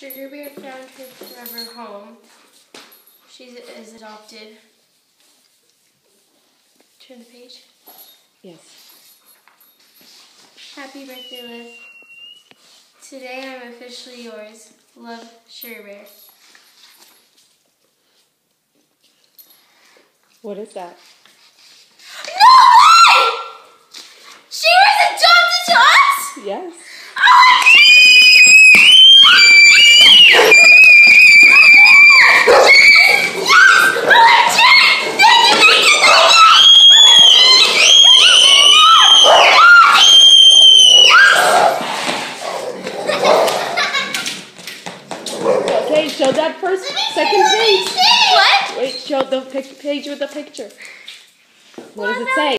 Sugarbear found her forever home. She is adopted. Turn the page. Yes. Happy birthday, Liv. Today I'm officially yours. Love, Sugarbear. What is that? No way! She was adopted to us? Yes. Oh, Okay, show that first, second page. What? Wait, show the pic- page with the picture. What does it say?